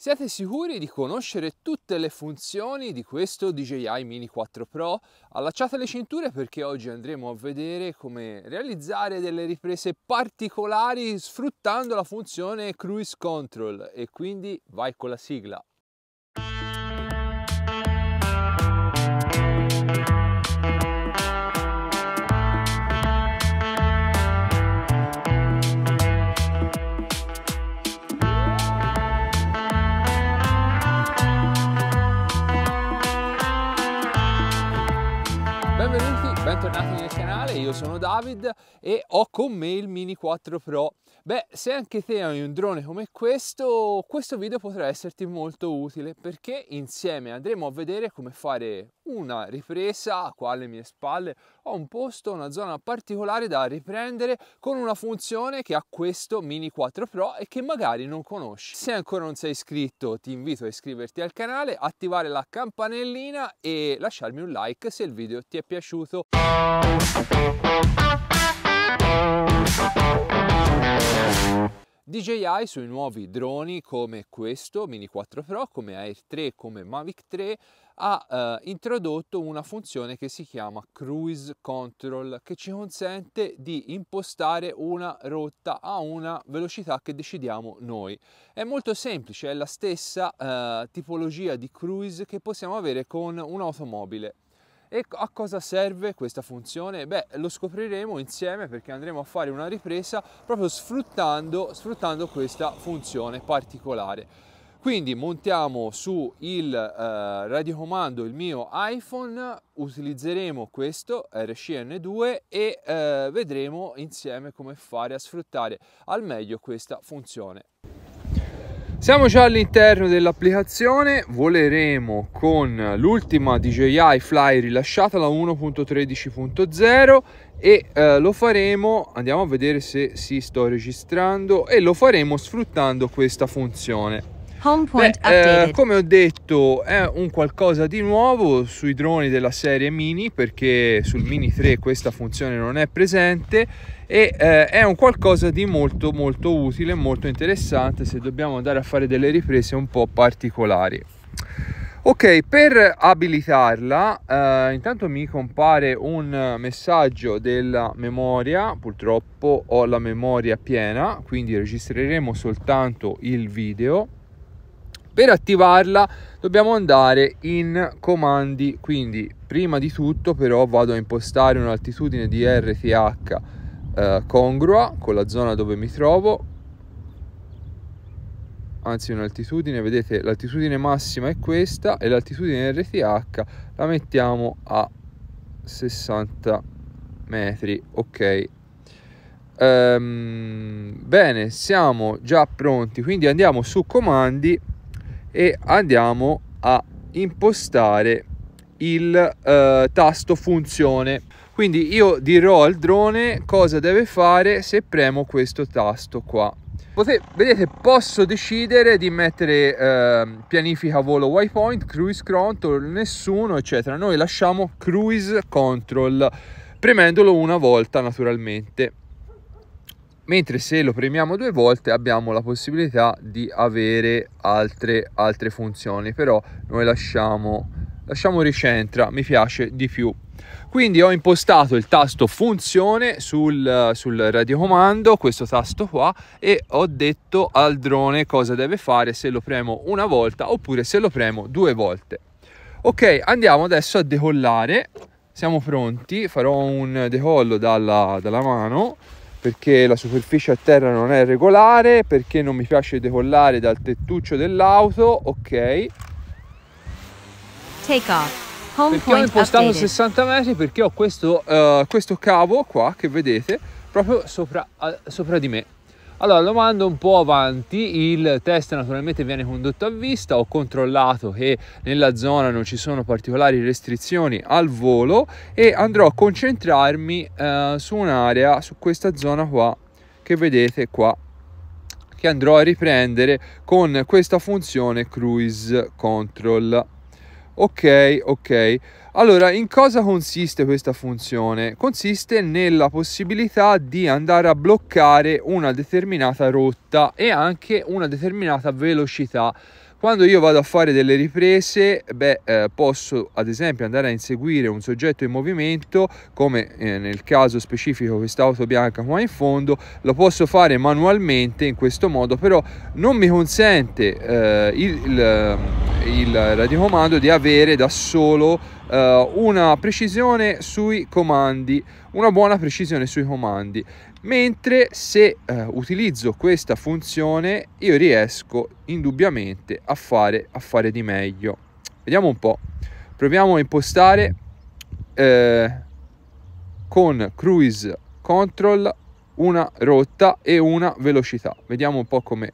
Siete sicuri di conoscere tutte le funzioni di questo DJI Mini 4 Pro? Allacciate le cinture perché oggi andremo a vedere come realizzare delle riprese particolari sfruttando la funzione Cruise Control e quindi vai con la sigla. Io sono David e ho con me il Mini 4 Pro. Beh, se anche te hai un drone come questo, questo video potrà esserti molto utile perché insieme andremo a vedere come fare una ripresa qua alle mie spalle. Ho un posto, una zona particolare da riprendere con una funzione che ha questo Mini 4 Pro e che magari non conosci. Se ancora non sei iscritto ti invito a iscriverti al canale, attivare la campanellina e lasciarmi un like se il video ti è piaciuto. DJI sui nuovi droni come questo Mini 4 Pro, come Air 3, come Mavic 3 ha eh, introdotto una funzione che si chiama Cruise Control che ci consente di impostare una rotta a una velocità che decidiamo noi. È molto semplice, è la stessa eh, tipologia di cruise che possiamo avere con un'automobile. E a cosa serve questa funzione? Beh, lo scopriremo insieme perché andremo a fare una ripresa proprio sfruttando, sfruttando questa funzione particolare. Quindi montiamo su il eh, radiocomando il mio iPhone, utilizzeremo questo RCN2 e eh, vedremo insieme come fare a sfruttare al meglio questa funzione. Siamo già all'interno dell'applicazione, voleremo con l'ultima DJI Fly rilasciata la 1.13.0 e eh, lo faremo, andiamo a vedere se si sto registrando e lo faremo sfruttando questa funzione. Beh, eh, come ho detto è un qualcosa di nuovo sui droni della serie Mini perché sul Mini 3 questa funzione non è presente e eh, è un qualcosa di molto molto utile, molto interessante se dobbiamo andare a fare delle riprese un po' particolari. Ok, per abilitarla, eh, intanto mi compare un messaggio della memoria, purtroppo ho la memoria piena, quindi registreremo soltanto il video. Per attivarla dobbiamo andare in comandi, quindi prima di tutto però vado a impostare un'altitudine di RTH eh, congrua con la zona dove mi trovo, anzi un'altitudine, vedete l'altitudine massima è questa e l'altitudine RTH la mettiamo a 60 metri, ok. Um, bene, siamo già pronti, quindi andiamo su comandi e andiamo a impostare il uh, tasto funzione quindi io dirò al drone cosa deve fare se premo questo tasto qua. Potete, vedete posso decidere di mettere eh, pianifica volo waypoint cruise control nessuno eccetera. Noi lasciamo cruise control premendolo una volta naturalmente. Mentre se lo premiamo due volte abbiamo la possibilità di avere altre, altre funzioni però noi lasciamo, lasciamo ricentra mi piace di più. Quindi ho impostato il tasto funzione sul, sul radiocomando questo tasto qua e ho detto al drone cosa deve fare se lo premo una volta oppure se lo premo due volte. Ok andiamo adesso a decollare. Siamo pronti. Farò un decollo dalla, dalla mano perché la superficie a terra non è regolare, perché non mi piace decollare dal tettuccio dell'auto, ok. Take off. Home impostato updated. 60 metri perché ho questo, uh, questo cavo qua che vedete proprio sopra, uh, sopra di me allora lo mando un po' avanti, il test naturalmente viene condotto a vista, ho controllato che nella zona non ci sono particolari restrizioni al volo e andrò a concentrarmi eh, su un'area, su questa zona qua che vedete qua che andrò a riprendere con questa funzione cruise control ok ok allora, in cosa consiste questa funzione? Consiste nella possibilità di andare a bloccare una determinata rotta e anche una determinata velocità. Quando io vado a fare delle riprese, beh, eh, posso ad esempio andare a inseguire un soggetto in movimento, come eh, nel caso specifico quest'auto bianca qua in fondo, lo posso fare manualmente in questo modo, però non mi consente eh, il, il, il radiocomando di avere da solo uh, una precisione sui comandi, una buona precisione sui comandi. Mentre se uh, utilizzo questa funzione io riesco indubbiamente a fare, a fare di meglio. Vediamo un po'. Proviamo a impostare eh, con cruise control una rotta e una velocità. Vediamo un po' come,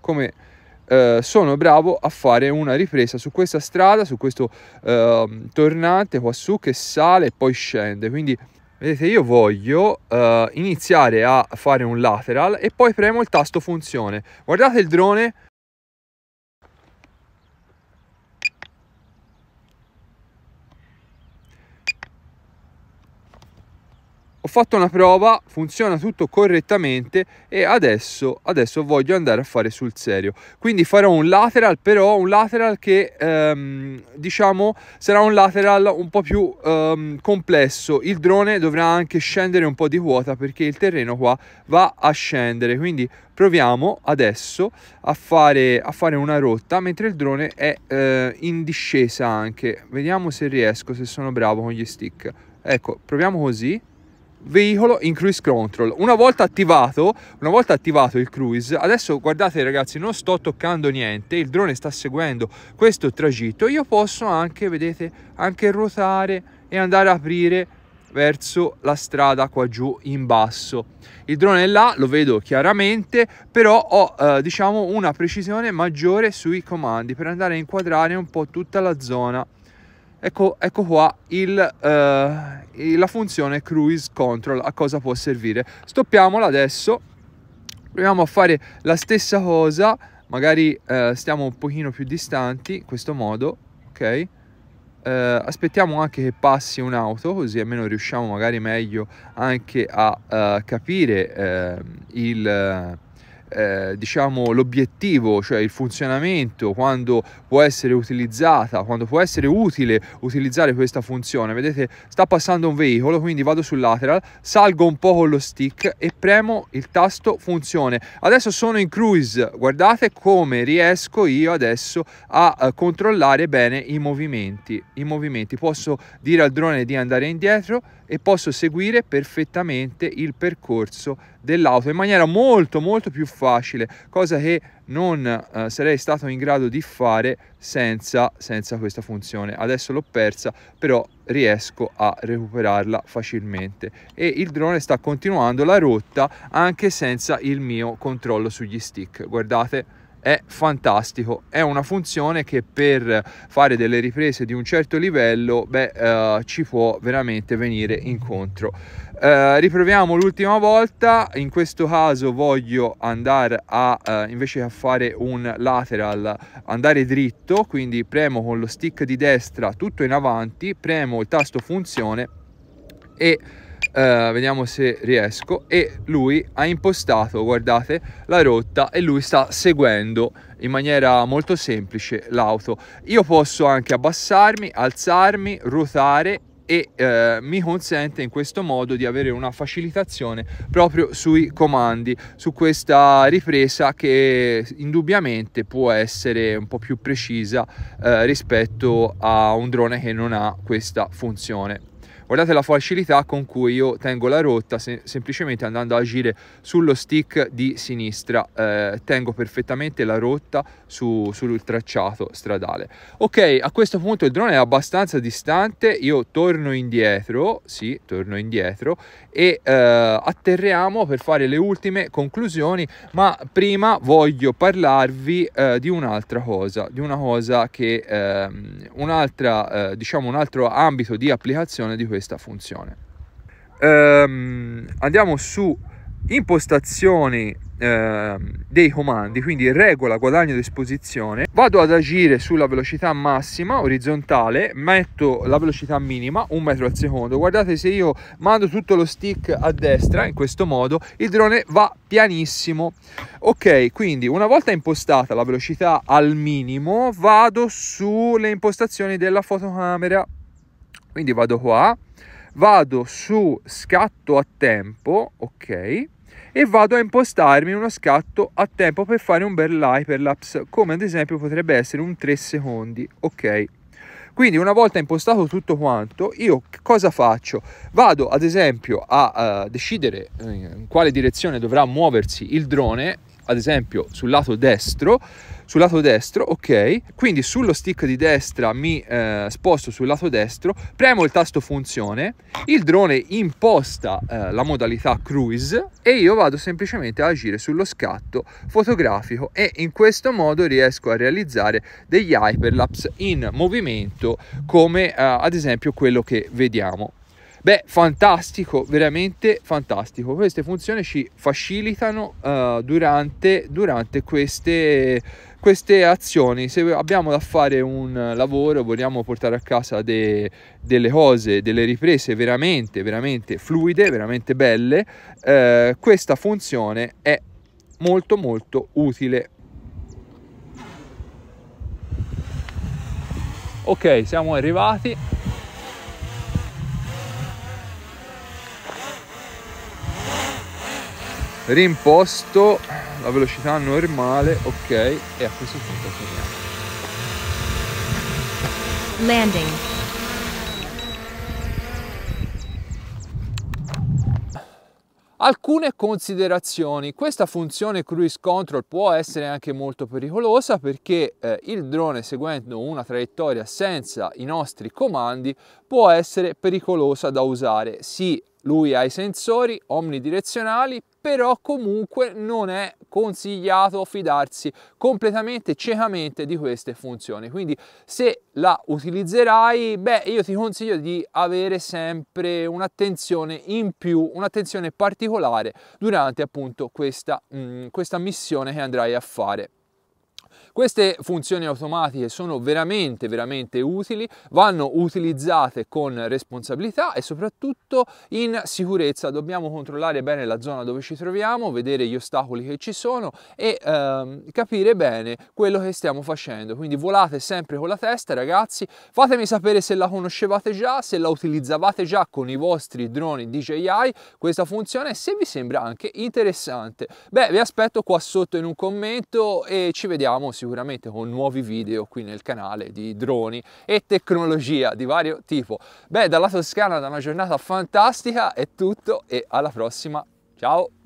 come eh, sono bravo a fare una ripresa su questa strada, su questo eh, tornante qua su che sale e poi scende. Quindi vedete io voglio eh, iniziare a fare un lateral e poi premo il tasto funzione. Guardate il drone ho fatto una prova, funziona tutto correttamente e adesso, adesso voglio andare a fare sul serio. Quindi farò un lateral, però un lateral che ehm, diciamo sarà un lateral un po' più ehm, complesso. Il drone dovrà anche scendere un po' di quota perché il terreno qua va a scendere. Quindi proviamo adesso a fare, a fare una rotta mentre il drone è eh, in discesa anche. Vediamo se riesco, se sono bravo con gli stick. Ecco, proviamo così veicolo in cruise control. Una volta attivato, una volta attivato il cruise, adesso guardate ragazzi, non sto toccando niente, il drone sta seguendo questo tragitto, io posso anche, vedete, anche ruotare e andare a aprire verso la strada qua giù in basso. Il drone è là, lo vedo chiaramente, però ho eh, diciamo una precisione maggiore sui comandi per andare a inquadrare un po' tutta la zona Ecco, ecco qua il, uh, la funzione cruise control a cosa può servire. Stoppiamola adesso, proviamo a fare la stessa cosa, magari uh, stiamo un pochino più distanti in questo modo, ok? Uh, aspettiamo anche che passi un'auto così almeno riusciamo magari meglio anche a capire ehm, il eh, diciamo l'obiettivo, cioè il funzionamento, quando può essere utilizzata, quando può essere utile utilizzare questa funzione. Vedete, sta passando un veicolo, quindi vado sul lateral, salgo un po' con lo stick e premo il tasto funzione. Adesso sono in cruise, guardate come riesco io adesso a, a controllare bene i movimenti. I movimenti. Posso dire al drone di andare indietro e posso seguire perfettamente il percorso dell'auto in maniera molto molto più facile, cosa che non eh, sarei stato in grado di fare senza, senza questa funzione. Adesso l'ho persa, però riesco a recuperarla facilmente e il drone sta continuando la rotta anche senza il mio controllo sugli stick. Guardate è fantastico, è una funzione che per fare delle riprese di un certo livello beh, uh, ci può veramente venire incontro. Uh, riproviamo l'ultima volta, in questo caso voglio andare a, uh, invece a fare un lateral, andare dritto, quindi premo con lo stick di destra tutto in avanti, premo il tasto funzione e Uh, vediamo se riesco. E lui ha impostato guardate la rotta e lui sta seguendo in maniera molto semplice l'auto. Io posso anche abbassarmi alzarmi ruotare e eh, mi consente in questo modo di avere una facilitazione proprio sui comandi su questa ripresa che indubbiamente può essere un po' più precisa eh, rispetto a un drone che non ha questa funzione Guardate la facilità con cui io tengo la rotta se semplicemente andando a agire sullo stick di sinistra eh, tengo perfettamente la rotta su, sul tracciato stradale. Ok, a questo punto il drone è abbastanza distante, io torno indietro, sì, torno indietro e eh, atterriamo per fare le ultime conclusioni, ma prima voglio parlarvi eh, di un'altra cosa, di una cosa che ehm, un'altra, eh, diciamo un altro ambito di applicazione di questo questa funzione. Ehm, andiamo su impostazioni eh, dei comandi, quindi regola guadagno di esposizione, vado ad agire sulla velocità massima orizzontale, metto la velocità minima, un metro al secondo. Guardate se io mando tutto lo stick a destra in questo modo, il drone va pianissimo. Ok, quindi una volta impostata la velocità al minimo, vado sulle impostazioni della fotocamera. Quindi vado qua, vado su scatto a tempo, ok? e vado a impostarmi uno scatto a tempo per fare un bel hyperlapse come ad esempio potrebbe essere un 3 secondi ok quindi una volta impostato tutto quanto io cosa faccio vado ad esempio a uh, decidere in quale direzione dovrà muoversi il drone ad esempio sul lato destro sul lato destro, ok? Quindi sullo stick di destra mi eh, sposto sul lato destro, premo il tasto funzione, il drone imposta eh, la modalità cruise e io vado semplicemente a agire sullo scatto fotografico e in questo modo riesco a realizzare degli hyperlapse in movimento come eh, ad esempio quello che vediamo. Beh, fantastico, veramente fantastico. Queste funzioni ci facilitano uh, durante, durante queste, queste azioni. Se abbiamo da fare un lavoro, vogliamo portare a casa de, delle cose, delle riprese veramente, veramente fluide, veramente belle, uh, questa funzione è molto molto utile. Ok, siamo arrivati. rimposto la velocità normale ok e a questo punto torniamo. Landing. Alcune considerazioni, questa funzione cruise control può essere anche molto pericolosa perché eh, il drone seguendo una traiettoria senza i nostri comandi può essere pericolosa da usare. Sì, lui ha i sensori omnidirezionali, però comunque non è consigliato fidarsi completamente ciecamente di queste funzioni. Quindi se la utilizzerai beh io ti consiglio di avere sempre un'attenzione in più un'attenzione particolare durante appunto questa, mh, mm, questa missione che andrai a fare queste funzioni automatiche sono veramente veramente utili, vanno utilizzate con responsabilità e soprattutto in sicurezza. Dobbiamo controllare bene la zona dove ci troviamo, vedere gli ostacoli che ci sono e ehm, capire bene quello che stiamo facendo. Quindi volate sempre con la testa ragazzi, fatemi sapere se la conoscevate già, se la utilizzavate già con i vostri droni DJI questa funzione e se vi sembra anche interessante. Beh, vi aspetto qua sotto in un commento e ci vediamo sicuramente sicuramente con nuovi video qui nel canale di droni e tecnologia di vario tipo. Beh, dalla Toscana da una giornata fantastica è tutto e alla prossima. Ciao!